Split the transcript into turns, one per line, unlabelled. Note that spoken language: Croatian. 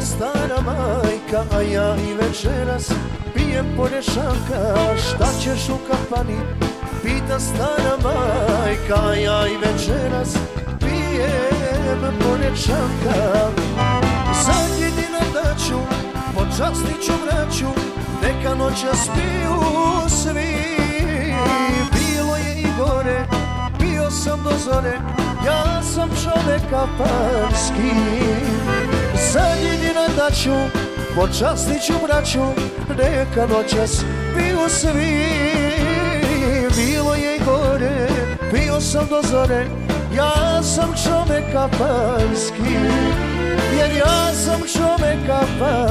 Stara majka, a ja i večeras pijem ponešaka Šta ćeš u kapani? Pita stara majka, a ja i večeras pijem ponešaka Zadnji dinar daću, počastit ću braću Neka noća spiju svi. Bilo je i gore, bio sam do zore Ja sam čovek kapanski daću, počastit ću braću Neka noćas piju svi. Bilo je gore, bio sam do zore Ja sam čovek kapanski Jer ja sam čovek kapanski